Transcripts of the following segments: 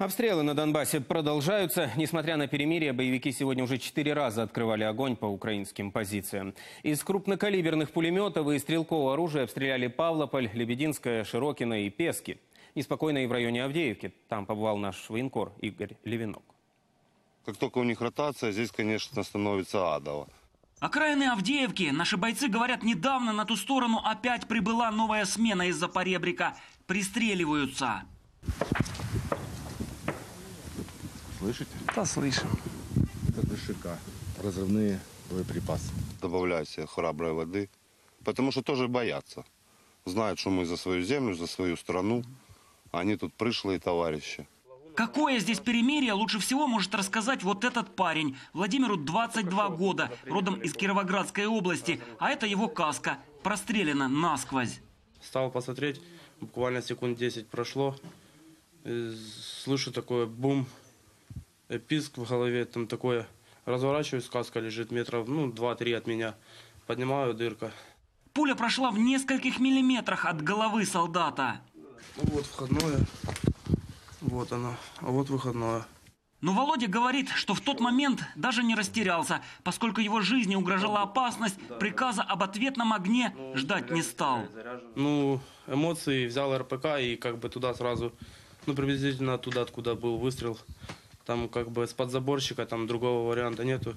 Обстрелы на Донбассе продолжаются. Несмотря на перемирие, боевики сегодня уже четыре раза открывали огонь по украинским позициям. Из крупнокалиберных пулеметов и стрелкового оружия обстреляли Павлополь, Лебединское, Широкино и Пески. Неспокойно и в районе Авдеевки. Там побывал наш военкор Игорь Левинок. Как только у них ротация, здесь, конечно, становится адово. Окраины Авдеевки. Наши бойцы говорят, недавно на ту сторону опять прибыла новая смена из-за поребрика. Пристреливаются. Слышите? Да, слышим. Это ДШК. Разрывные боеприпасы. Добавляют себе храброй воды. Потому что тоже боятся. Знают, что мы за свою землю, за свою страну. Они тут пришлые товарищи. Какое здесь перемирие, лучше всего может рассказать вот этот парень. Владимиру 22 года, родом из Кировоградской области. А это его каска, прострелена насквозь. Стал посмотреть, буквально секунд 10 прошло. И слышу такое бум, э, писк в голове, там такое. Разворачиваюсь, каска лежит метров, ну, 2-3 от меня. Поднимаю, дырка. Пуля прошла в нескольких миллиметрах от головы солдата. Ну, Вот входное. Вот оно. А вот выходное. Но Володя говорит, что в тот момент даже не растерялся, поскольку его жизни угрожала опасность, приказа об ответном огне ждать не стал. Ну, эмоции взял РПК и как бы туда сразу, ну, приблизительно туда, откуда был выстрел. Там как бы с подзаборщика, там другого варианта нету.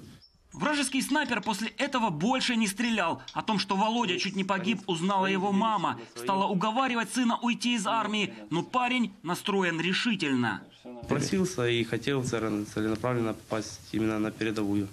Вражеский снайпер после этого больше не стрелял. О том, что Володя чуть не погиб, узнала его мама. Стала уговаривать сына уйти из армии, но парень настроен решительно. Просился и хотел целен- целенаправленно попасть именно на передовую.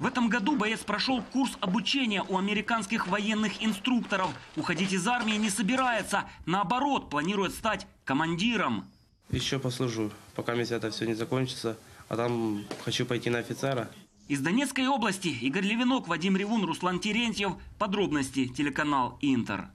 В этом году боец прошел курс обучения у американских военных инструкторов. Уходить из армии не собирается. Наоборот, планирует стать командиром. Еще послужу, пока если это все не закончится. А там хочу пойти на офицера. Из Донецкой области Игорь Левинок, Вадим Ревун, Руслан Терентьев. Подробности телеканал Интер.